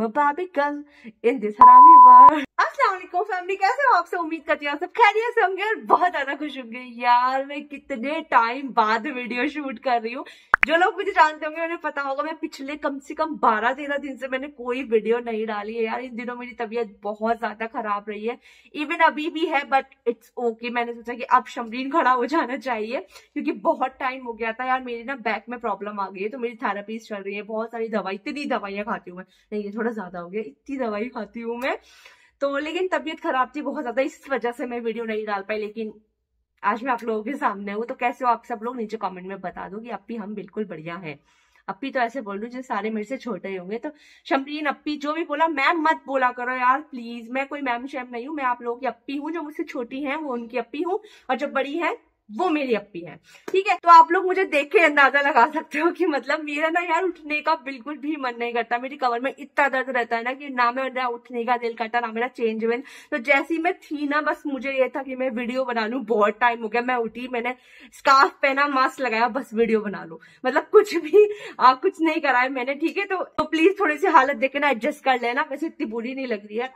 A Barbie girl in this haraमी world. अस्सलाम family कैसे हो आपसे उम्मीद करती हूँ सब खैरियत से होंगे और बहुत ज़्यादा खुश होंगे। यार, मैं कितने टाइम बाद वीडियो शूट कर रही हूँ। जो लोग मुझे जानते होंगे, उन्हें पता होगा, मैं पिछले कम से कम बारह, तेरह दिन से मैंने कोई वीडियो नहीं डाली है। यार, इन दिनों मेरी तबीयत बहुत ज़्यादा खराब रही है। इवन अभी भी है बट इट्स ओके मैंने सोचा कि अब शमरीन खड़ा हो जाना चाहिए, क्योंकि बहुत टाइम हो गया था। यार, मेरी ना बैक में प्रॉब्लम आ गई है तो मेरी थेरापीज चल रही है। बहुत सारी दवाई, इतनी दवाइयाँ खाती हूँ मैं। नहीं, ये थोड़ा ज़्यादा हो गया। इतनी दवाई खाती हूँ मैं। तो लेकिन तबीयत खराब थी, बहुत ज़्यादा इस वजह से मैं वीडियो नहीं डाल पाई, लेकिन आज मैं आप लोगों के सामने हूँ तो कैसे हो आप सब लोग नीचे कमेंट में बता दो कि अपी हम बिल्कुल बढ़िया हैं। अपी तो ऐसे बोल रही जो सारे मेरे से छोटे होंगे तो शमरीन अपी जो भी बोला, मैम मत बोला करो यार प्लीज़ मैं कोई मैम शैम नहीं हूँ, मैं आप लोगों की अपी हूँ, जो मुझसे छोटी है, वो उनकी अपी हूँ, और जो बड़ी है वो मेरी अपी है। ठीक है? तो आप लोग मुझे देख के अंदाज़ा लगा सकते हो कि मतलब मेरा ना यार उठने का बिल्कुल भी मन नहीं करता। मेरी कमर में इतना दर्द रहता है ना कि ना मेरा उठने का दिल करता ना मेरा चेंज वेन तो जैसी मैं थी ना बस मुझे ये था कि मैं वीडियो बना लू। बहुत टाइम हो गया मैं उठी मैंने स्कार्फ पहना मास्क लगाया बस वीडियो बना लू। मतलब कुछ भी आ, कुछ नहीं करा है मैंने ठीक है? तो, तो प्लीज़ थोड़ी सी हालत देखे ना एडजस्ट कर लेना। वैसे इतनी बुरी नहीं लग रही है।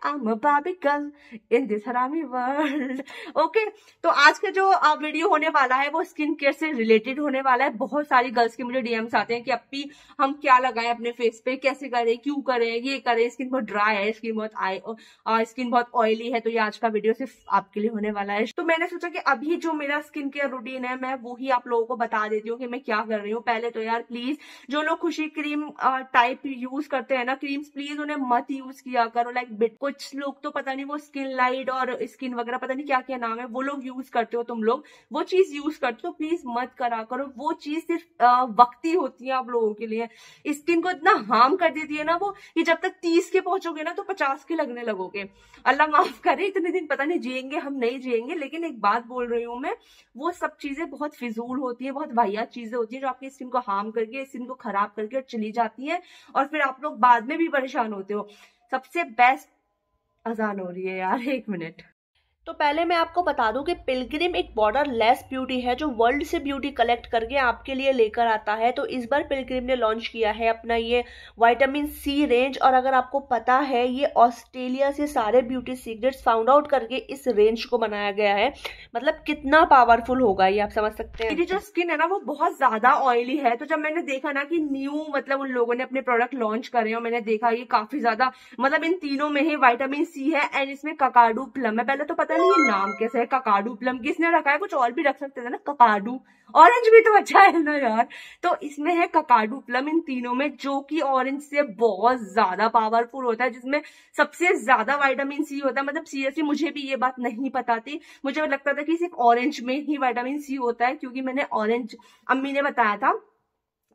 इन दिस हरामी वर्ल्ड ओके तो आज का जो वीडियो होने वाला है, वो स्किन केयर से रिलेटेड होने वाला है। बहुत सारी गर्ल्स के मुझे डीएम्स आते हैं कि अपी हम क्या लगाएँ अपने फेस पे? कैसे करें? क्यों करें? ये करें स्किन बहुत ड्राई है स्किन बहुत आई स्किन बहुत ऑयली है। तो ये आज का वीडियो सिर्फ़ आपके लिए होने वाला है। तो मैंने सोचा कि अभी जो मेरा स्किन केयर रूटीन है, मैं वो आप लोगों को बता देती हूँ कि मैं क्या कर रही हूँ। पहले तो यार प्लीज़ जो लोग खुशी क्रीम टाइप यूज़ करते हैं ना क्रीम्स प्लीज़ उन्हें मत यूज़ किया करो। लाइक कुछ लोग तो पता नहीं वो स्किन लाइट और स्किन वगैरह, पता नहीं क्या क्या नाम है, वो लोग यूज़ करते हो तुम लोग। वो चीज़ यूज़ करते हो प्लीज़ मत करा करो। वो चीज़ सिर्फ़ वक्ती होती है आप लोगों के लिए। स्किन को इतना हार्म कर देती है ना वो, कि जब तक तीस के पहुंचोगे ना तो पचास के लगने लगोगे। अल्लाह माफ़ करे, इतने दिन पता नहीं जियेंगे हम, नहीं जियेंगे लेकिन एक बात बोल रही हूँ मैं, वो सब चीज़ें बहुत फिजूल होती है, बहुत वाहियात चीज़ें होती है जो आपकी स्किन को हार्म करके, स्किन को खराब करके और चली जाती है, और फिर आप लोग बाद में भी परेशान होते हो। सबसे बेस्ट अजान हो रही है यार, एक मिनट। तो पहले मैं आपको बता दूँ कि पिलग्रिम एक बॉर्डर लेस ब्यूटी है, जो वर्ल्ड से ब्यूटी कलेक्ट करके आपके लिए लेकर आता है। तो इस बार पिलग्रिम ने लॉन्च किया है अपना ये वाइटामिन सी रेंज और अगर आपको पता है, ये ऑस्ट्रेलिया से सारे ब्यूटी सीक्रेट्स फाउंड आउट करके इस रेंज को बनाया गया है। मतलब कितना पावरफुल होगा ये, आप समझ सकते हैं। जो स्किन है ना, वो बहुत ज़्यादा ऑयली है। तो जब मैंने देखा ना कि न्यू मतलब उन लोगों ने अपने प्रोडक्ट लॉन्च करे और मैंने देखा ये काफ़ी ज़्यादा मतलब इन तीनों में ही वाइटामिन सी है एंड इसमें ककाडू प्लम है। पहले तो पता पता नहीं ये नाम कैसे है, ककाडू प्लम, किसने रखा है? कुछ और भी रख सकते थे ना, ककाडू। ऑरेंज भी तो अच्छा है ना यार। तो इसमें है ककाडू प्लम इन तीनों में, जो कि ऑरेंज से बहुत ज़्यादा पावरफुल होता है, जिसमें सबसे ज़्यादा वाइटामिन सी होता है। मतलब सीरियसली मुझे भी ये बात नहीं पता थी। मुझे लगता था कि सिर्फ़ ऑरेंज में ही वाइटामिन सी होता है, क्योंकि मैंने ऑरेंज अम्मी ने बताया था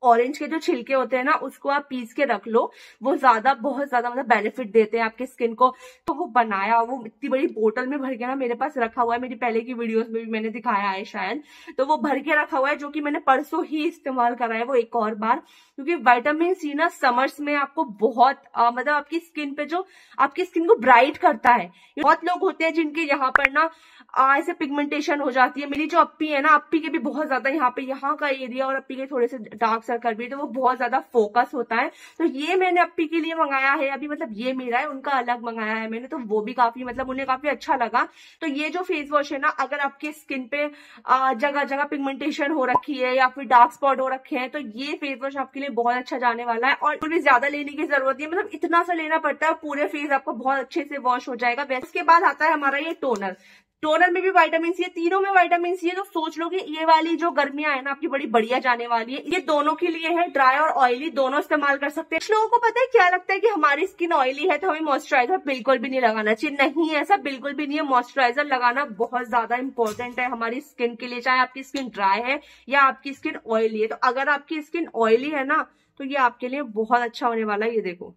ऑरेंज के जो छिलके होते हैं ना उसको आप पीस के रख लो। वो ज़्यादा बहुत ज़्यादा मतलब बेनिफिट देते हैं आपके स्किन को। तो वो बनाया वो इतनी बड़ी बोतल में भर के ना मेरे पास रखा हुआ है। मेरी पहले की वीडियोस में भी मैंने दिखाया है शायद। तो वो भर के रखा हुआ है जो कि मैंने परसों ही इस्तेमाल करा है वो एक और बार। क्योंकि वाइटामिन सी ना समर्स में आपको बहुत आ, मतलब आपकी स्किन पे जो आपकी स्किन को ब्राइट करता है। बहुत लोग होते हैं जिनके यहाँ पर ना ऐसे पिगमेंटेशन हो जाती है। मेरी जो अप्पी है ना अप्पी के भी बहुत ज़्यादा यहाँ पे यहाँ का एरिया और अप्पी के थोड़े से डार्क सर्कल भी तो वो बहुत ज़्यादा फोकस होता है। तो ये मैंने अप्पी के लिए मंगाया है। अभी मतलब ये मेरा है, उनका अलग मंगाया है मैंने तो वो भी काफ़ी मतलब उन्हें काफ़ी अच्छा लगा। तो ये जो फेस वॉश है ना, अगर आपके स्किन पे जगह जगह पिगमेंटेशन हो रखी है या फिर डार्क स्पॉट हो रखे हैं तो ये फेस वॉश आपके लिए बहुत अच्छा जाने वाला है। और भी ज़्यादा लेने की ज़रूरत है मतलब इतना सा लेना पड़ता है पूरे फेस आपको बहुत अच्छे से वॉश हो जाएगा। उसके बाद आता है हमारा ये टोनर टोनर में भी वाइटामिन सी है, तीनों में वाइटामिन सी है तो सोच लो कि ये वाली जो गर्मियाँ है ना, आपकी बड़ी बढ़िया जाने वाली है। ये दोनों के लिए है ड्राई और ऑयली दोनों इस्तेमाल कर सकते हैं। कुछ लोगों को पता है, क्या लगता है कि हमारी स्किन ऑयली है तो हमें मॉइस्चराइजर बिल्कुल भी नहीं लगाना चाहिए। नहीं, ऐसा बिल्कुल भी नहीं है। मॉइस्चराइजर लगाना बहुत ज़्यादा इंपॉर्टेंट है हमारी स्किन के लिए, चाहे आपकी स्किन ड्राई है या आपकी स्किन ऑयली है। तो अगर आपकी स्किन ऑयली है ना तो ये आपके लिए बहुत अच्छा होने वाला है, ये देखो।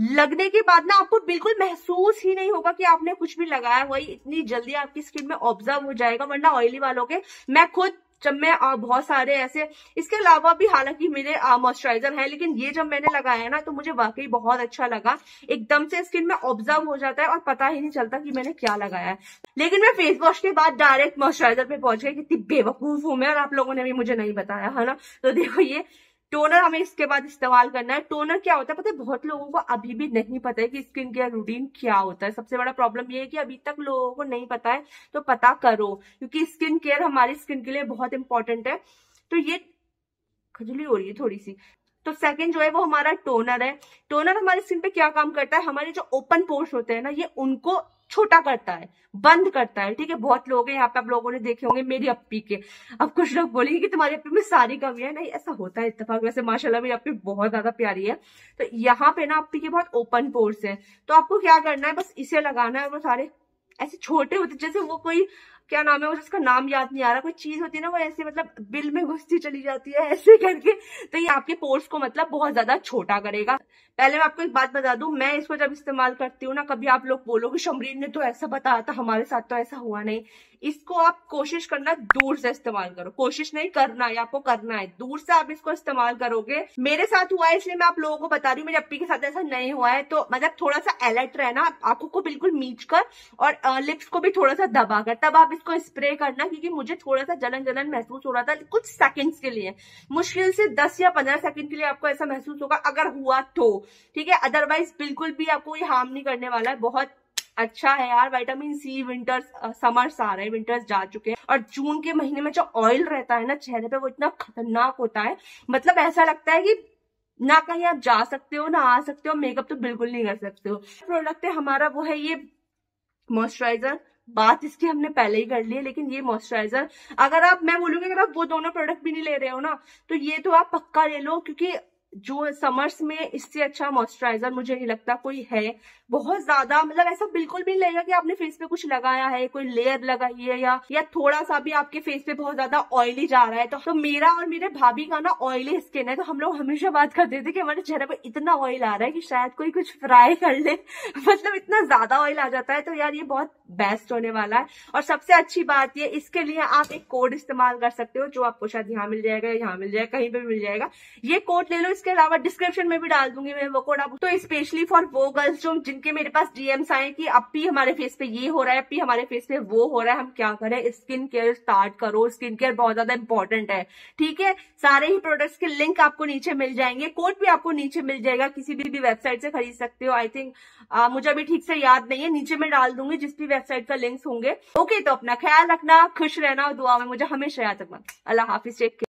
लगने के बाद ना आपको बिल्कुल महसूस ही नहीं होगा कि आपने कुछ भी लगाया हुआ इतनी जल्दी आपकी स्किन में ऑब्ज़र्व हो जाएगा, वरना ऑयली वालों के, मैं खुद जब मैं बहुत सारे ऐसे, इसके अलावा भी हालाँकि मेरे मॉइस्चराइजर है, लेकिन ये जब मैंने लगाया ना तो मुझे वाकई बहुत अच्छा लगा। एकदम से स्किन में ऑब्ज़र्व हो जाता है और पता ही नहीं चलता कि मैंने क्या लगाया है। लेकिन मैं फेस वॉश के बाद डायरेक्ट मॉइस्चराइजर पे पहुँच गई, कितनी बेवकूफ़ हूँ मैं, और आप लोगों ने भी मुझे नहीं बताया, है ना? तो देखो ये टोनर हमें इसके बाद इस्तेमाल करना है। टोनर क्या होता है पता है? बहुत लोगों को अभी भी नहीं पता है कि स्किन केयर रूटीन क्या होता है। सबसे बड़ा प्रॉब्लम ये है कि अभी तक लोगों को नहीं पता है तो पता करो, क्योंकि स्किन केयर हमारी स्किन के लिए बहुत इंपॉर्टेंट है। तो ये खजली हो रही है थोड़ी सी। तो सेकंड जो है वो हमारा टोनर है। टोनर हमारी स्किन पे क्या काम करता है? हमारे जो ओपन पोर्स होते हैं ना, ये उनको छोटा करता है, बंद करता है, ठीक है? बहुत लोग हैं, यहाँ पे आप लोगों ने देखे होंगे मेरी अप्पी के। अब कुछ लोग बोलेंगे कि तुम्हारी अप्पी में सारी कमी है। नहीं, ऐसा होता है इतफाक वैसे माशाल्लाह मेरी अप्पी बहुत ज़्यादा प्यारी है। तो यहाँ पे ना अप्पी के बहुत ओपन पोर्स है। तो आपको क्या करना है? बस इसे लगाना है वो सारे ऐसे छोटे होते जैसे वो कोई क्या नाम है वो जिसका नाम याद नहीं आ रहा, कोई चीज़ होती है ना, वो ऐसे मतलब बिल में घुसती चली जाती है, ऐसे करके। तो ये आपके पोर्स को मतलब बहुत ज़्यादा छोटा करेगा। पहले मैं आपको एक बात बता दू, मैं इसको जब इस्तेमाल करती हूँ ना, कभी आप लोग बोलोगे, शमरीन ने तो ऐसा बताया था, हमारे साथ तो ऐसा हुआ नहीं। इसको आप कोशिश करना, दूर से इस्तेमाल करो। कोशिश नहीं करना है, आपको करना है। दूर से आप इसको इस्तेमाल करोगे। मेरे साथ हुआ है, इसलिए मैं आप लोगों को बता रही हूँ, मेरे अपी के साथ ऐसा नहीं हुआ है। तो मतलब थोड़ा सा अलर्ट रहना आँखों को बिल्कुल मीच कर और लिप्स को भी थोड़ा सा दबा कर। तब आप इसको स्प्रे करना क्योंकि मुझे थोड़ा सा जलन जलन महसूस हो रहा था कुछ सेकंड्स के लिए। मुश्किल से दस या पंद्रह सेकंड के लिए आपको ऐसा महसूस होगा, अगर हुआ तो। ठीक है? अदरवाइज़ बिल्कुल भी आपको ये हार्म नहीं करने वाला है। बहुत अच्छा है यार। विटामिन सी विंटर्स समर्स आ रहे हैं विंटर्स जा चुके हैं। और जून के महीने में जो ऑयल रहता है ना, चेहरे पे वो इतना खतरनाक होता है। मतलब ऐसा लगता है कि ना कहीं आप जा सकते हो, ना आ सकते हो मेकअप तो बिल्कुल नहीं कर सकते हो। प्रोडक्ट है, हमारा वो है ये मॉइस्चराइजर बात इसकी हमने पहले ही कर ली है, लेकिन ये मॉइस्चराइजर अगर आप, मैं बोलूँगी, अगर आप वो दोनों प्रोडक्ट भी नहीं ले रहे हो ना तो ये तो आप पक्का ले लो, क्योंकि जो समर्स में इससे अच्छा मॉइस्चराइजर मुझे नहीं लगता कोई है। बहुत ज़्यादा मतलब ऐसा बिल्कुल भी नहीं लगेगा कि आपने फेस पे कुछ लगाया है कोई लेयर लगाई है या या थोड़ा सा भी आपके फेस पे बहुत ज़्यादा ऑयली जा रहा है। तो, तो मेरा और मेरे भाभी का ना ऑयली स्किन है तो हम लोग हमेशा बात करते थे कि हमारे चेहरे पर इतना ऑयल आ रहा है कि शायद कोई कुछ फ्राई कर ले। मतलब इतना ज़्यादा ऑयल आ जाता है तो यार ये बहुत बेस्ट होने वाला है। और सबसे अच्छी बात ये इसके लिए आप एक कोड इस्तेमाल कर सकते हो जो आपको शायद यहाँ मिल जाएगा यहाँ मिल जाएगा कहीं पर मिल जाएगा। ये कोड ले लो इसके अलावा डिस्क्रिप्शन में भी डाल दूँगी मैं वो कोड आप तो स्पेशली फॉर वो गर्ल्स जो जिनके मेरे पास डीएम्स आए कि अब भी हमारे फेस पे ये हो रहा है अब भी हमारे फेस पे वो हो रहा है हम क्या करें? स्किन केयर स्टार्ट करो। स्किन केयर बहुत ज़्यादा इंपॉर्टेंट है। ठीक है? सारे ही प्रोडक्ट्स के लिंक आपको नीचे मिल जाएँगे। कोड भी आपको नीचे मिल जाएगा। किसी भी, भी वेबसाइट से खरीद सकते हो। आई थिंक मुझे अभी ठीक से याद नहीं है। नीचे मैं डाल दूँगी जिस भी वेबसाइट का लिंक्स होंगे। ओके तो अपना ख्याल रखना खुश रहना और दुआ में मुझे हमेशा याद रखना। अल्लाह हाफिज टेक